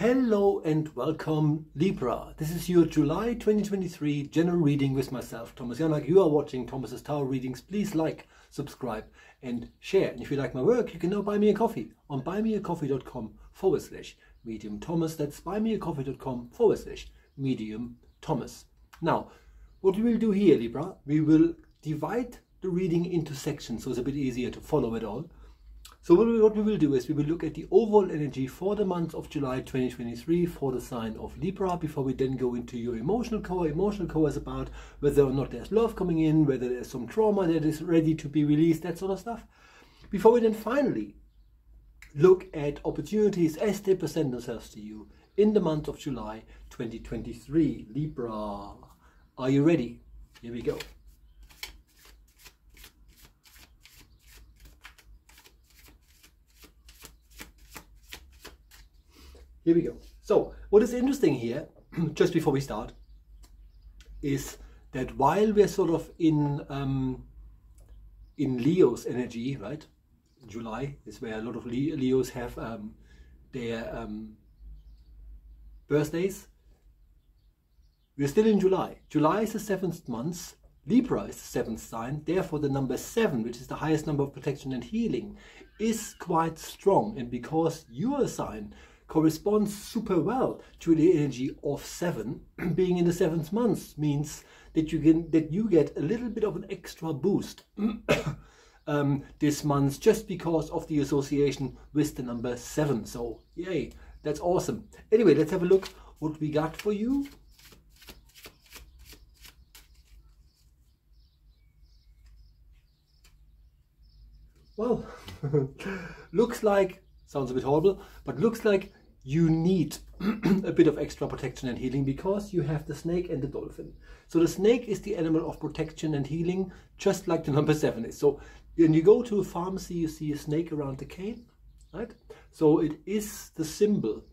Hello and welcome Libra. This is your July 2023 general reading with myself, Thomas Janak. You are watching Thomas's Tarot readings. Please like, subscribe and share. And if you like my work, you can now buy me a coffee on buymeacoffee.com forward slash medium Thomas. That's buymeacoffee.com forward slash medium Thomas. Now, what we will do here, Libra, we will divide the reading into sections so it's a bit easier to follow it all. So what we, what we will do is we will look at the overall energy for the month of July 2023 for the sign of Libra before we then go into your emotional core. Emotional core is about whether or not there's love coming in, whether there's some trauma that is ready to be released, that sort of stuff. Before we then finally look at opportunities as they present themselves to you in the month of July 2023. Libra, are you ready? Here we go. Here we go. So what is interesting here, just before we start, is that while we're sort of in um, in Leo's energy, right? July is where a lot of Leos have um, their um, birthdays. We're still in July. July is the seventh month. Libra is the seventh sign. Therefore, the number seven, which is the highest number of protection and healing, is quite strong. And because your sign corresponds super well to the energy of seven. Being in the seventh month means that you can that you get a little bit of an extra boost um, this month just because of the association with the number seven. So yay that's awesome. Anyway let's have a look what we got for you. Well looks like sounds a bit horrible but looks like you need a bit of extra protection and healing because you have the snake and the dolphin. So the snake is the animal of protection and healing, just like the number seven is. So when you go to a pharmacy, you see a snake around the cane, right? So it is the symbol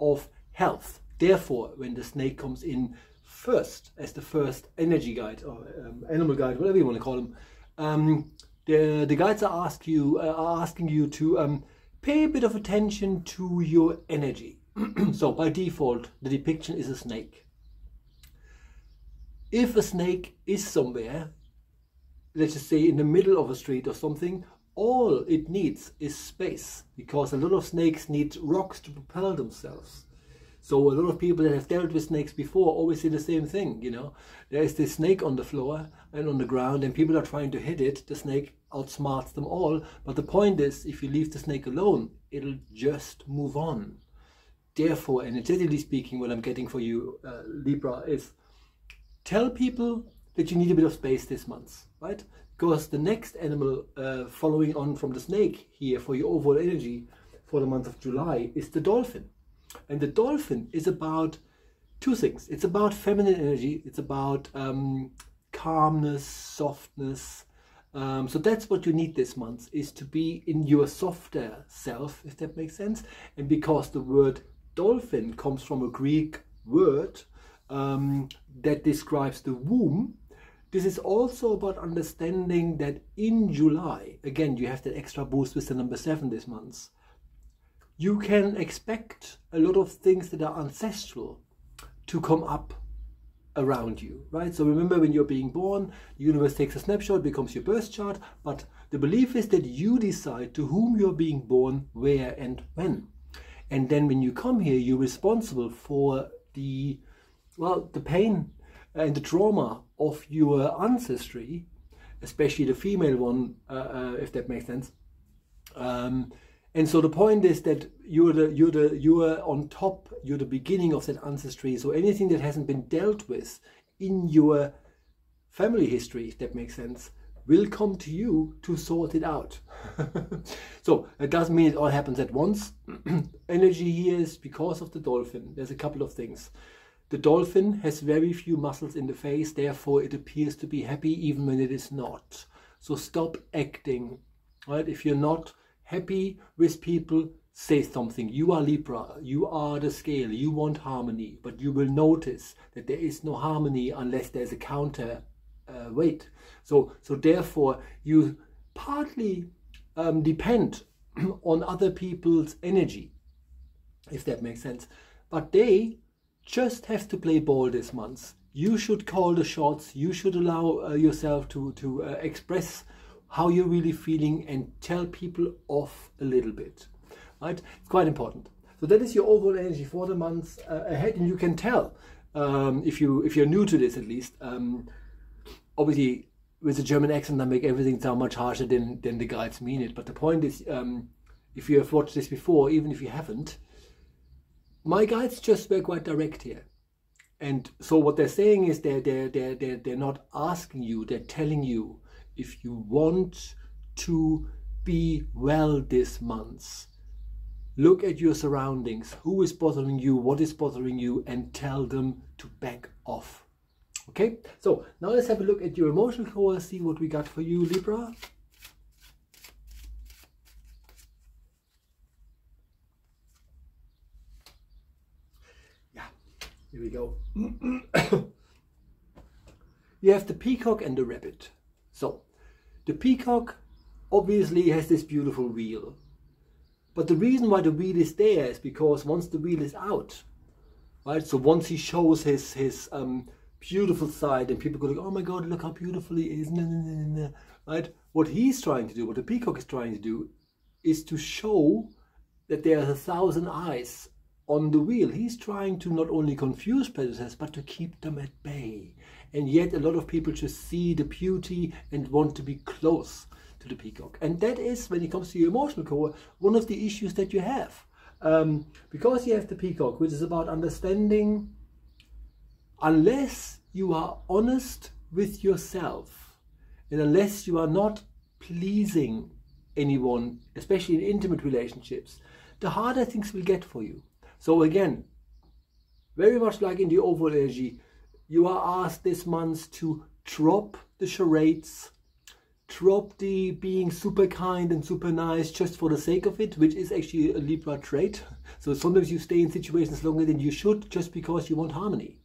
of health. Therefore, when the snake comes in first as the first energy guide or um, animal guide, whatever you want to call them, um, the the guides are ask you uh, are asking you to um, pay a bit of attention to your energy. so by default, the depiction is a snake. If a snake is somewhere, let's just say in the middle of a street or something, all it needs is space because a lot of snakes need rocks to propel themselves. So a lot of people that have dealt with snakes before always say the same thing, you know. There is this snake on the floor and on the ground and people are trying to hit it. The snake outsmarts them all. But the point is, if you leave the snake alone, it'll just move on. Therefore, energetically speaking, what I'm getting for you, uh, Libra, is tell people that you need a bit of space this month, right? Because the next animal uh, following on from the snake here for your overall energy for the month of July is the dolphin. And the dolphin is about two things. It's about feminine energy. It's about um, calmness, softness. Um, so that's what you need this month is to be in your softer self, if that makes sense. And because the word dolphin comes from a Greek word um, that describes the womb, this is also about understanding that in July, again, you have that extra boost with the number seven this month you can expect a lot of things that are ancestral to come up around you, right? So remember when you're being born, the universe takes a snapshot, becomes your birth chart, but the belief is that you decide to whom you're being born, where and when. And then when you come here, you're responsible for the, well, the pain and the trauma of your ancestry, especially the female one, uh, uh, if that makes sense. Um, and so the point is that you're the you're the you're on top. You're the beginning of that ancestry. So anything that hasn't been dealt with in your family history, if that makes sense, will come to you to sort it out. so it doesn't mean it all happens at once. Energy here is because of the dolphin. There's a couple of things. The dolphin has very few muscles in the face, therefore it appears to be happy even when it is not. So stop acting. Right? If you're not happy with people, say something. You are Libra, you are the scale, you want harmony, but you will notice that there is no harmony unless there's a counter uh, weight. So, so therefore, you partly um, depend on other people's energy. if that makes sense. But they just have to play ball this month. You should call the shots. You should allow uh, yourself to to uh, express how you're really feeling and tell people off a little bit. Right? It's quite important. So that is your overall energy for the months uh, ahead, and you can tell um, if you if you're new to this at least. Um, obviously, with a German accent, I make everything sound much harsher than than the guides mean it. But the point is, um, if you have watched this before, even if you haven't, my guides just were quite direct here. And so what they're saying is they're, they're, they're, they're, they're not asking you, they're telling you if you want to be well this month, look at your surroundings, who is bothering you, what is bothering you, and tell them to back off. Okay, so now let's have a look at your emotional core, see what we got for you, Libra. Yeah, here we go. you have the peacock and the rabbit. So, the peacock obviously has this beautiful wheel. But the reason why the wheel is there is because once the wheel is out, right? So once he shows his his um, beautiful side and people go like, oh my god, look how beautiful he is, right? What he's trying to do, what the peacock is trying to do, is to show that there are a thousand eyes on the wheel. He's trying to not only confuse predators, but to keep them at bay. And yet a lot of people just see the beauty and want to be close to the peacock. And that is, when it comes to your emotional core, one of the issues that you have. Um, because you have the peacock, which is about understanding, unless you are honest with yourself, and unless you are not pleasing anyone, especially in intimate relationships, the harder things will get for you. So again, very much like in the overall energy, you are asked this month to drop the charades, drop the being super kind and super nice just for the sake of it, which is actually a Libra trait. So sometimes you stay in situations longer than you should just because you want harmony.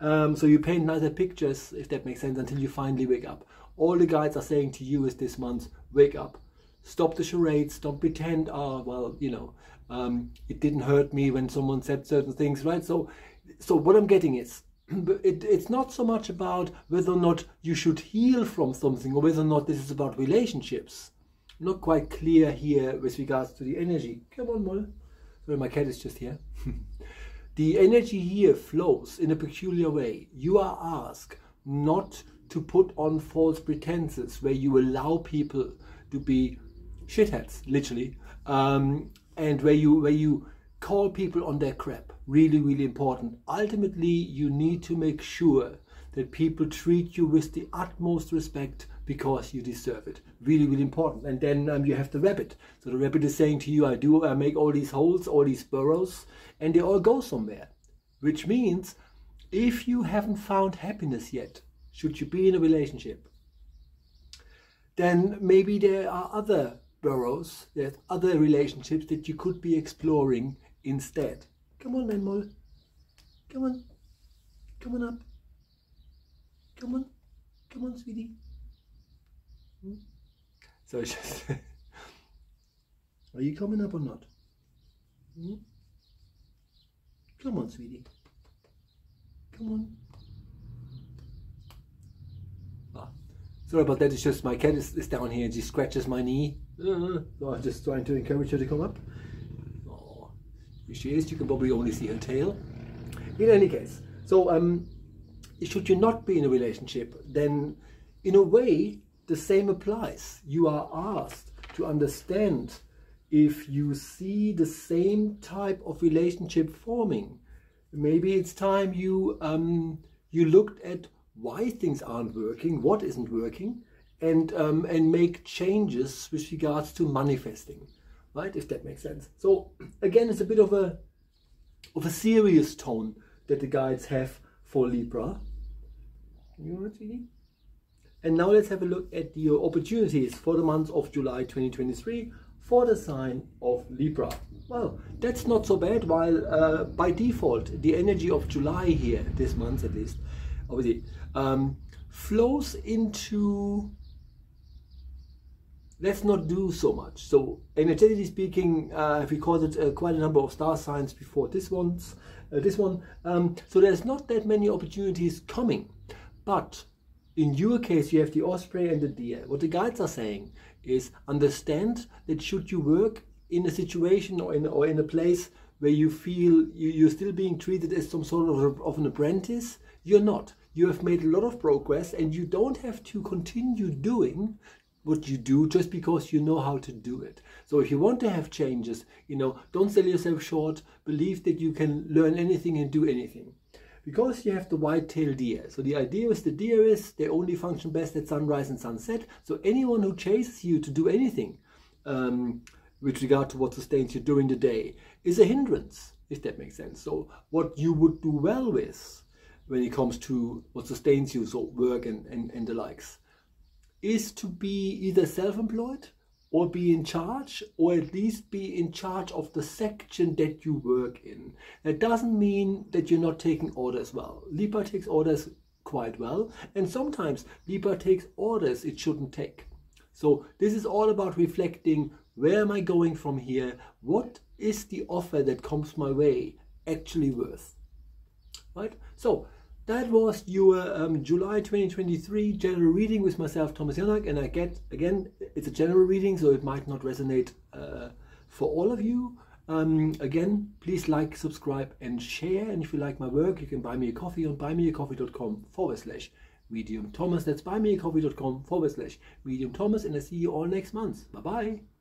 Um, so you paint nicer pictures, if that makes sense, until you finally wake up. All the guides are saying to you is this month, wake up. Stop the charades, don't pretend, oh, well, you know, um, it didn't hurt me when someone said certain things, right? So, so what I'm getting is, it, it's not so much about whether or not you should heal from something or whether or not this is about relationships. Not quite clear here with regards to the energy. Come on, Moll. My cat is just here. the energy here flows in a peculiar way. You are asked not to put on false pretenses where you allow people to be shitheads, literally, um, and where you where you call people on their crap really really important. Ultimately you need to make sure that people treat you with the utmost respect because you deserve it. Really really important. And then um, you have the rabbit so the rabbit is saying to you i do i make all these holes all these burrows and they all go somewhere. Which means if you haven't found happiness yet should you be in a relationship then maybe there are other burrows, there's other relationships that you could be exploring instead. Come on then, Moll. Come on. Come on up. Come on. Come on, sweetie. Hmm? So just... Are you coming up or not? Hmm? Come on, sweetie. Come on. Ah, sorry about that. It's just my cat is, is down here and she scratches my knee so I'm just trying to encourage her to come up. Oh, here she is. You can probably only see her tail. In any case, so um, should you not be in a relationship, then in a way the same applies. You are asked to understand if you see the same type of relationship forming. Maybe it's time you um, you looked at why things aren't working, what isn't working, and um, and make changes with regards to manifesting, right? If that makes sense. So again, it's a bit of a of a serious tone that the guides have for Libra. You And now let's have a look at the opportunities for the month of July 2023 for the sign of Libra. Well, that's not so bad. While uh, by default, the energy of July here, this month at least, obviously, um, flows into let's not do so much. So energetically speaking, uh, we recorded uh, quite a number of star signs before this one's uh, this one. Um, so there's not that many opportunities coming, but in your case, you have the osprey and the deer. What the guides are saying is understand that should you work in a situation or in, or in a place where you feel you, you're still being treated as some sort of, of an apprentice, you're not. You have made a lot of progress and you don't have to continue doing what you do just because you know how to do it. So if you want to have changes, you know, don't sell yourself short. Believe that you can learn anything and do anything. Because you have the white-tailed deer. So the idea is the deer is they only function best at sunrise and sunset. So anyone who chases you to do anything um, with regard to what sustains you during the day is a hindrance, if that makes sense. So what you would do well with when it comes to what sustains you, so work and, and, and the likes, is to be either self-employed or be in charge or at least be in charge of the section that you work in. That doesn't mean that you're not taking orders well. Libra takes orders quite well and sometimes Libra takes orders it shouldn't take. So this is all about reflecting where am I going from here? What is the offer that comes my way actually worth? Right? So that was your um, July 2023 general reading with myself, Thomas Janak, and I get, again, it's a general reading, so it might not resonate uh, for all of you. Um, again, please like, subscribe, and share. And if you like my work, you can buy me a coffee on buymeacoffee.com forward slash medium Thomas. That's buymeacoffee.com forward slash medium Thomas. And I see you all next month. Bye bye.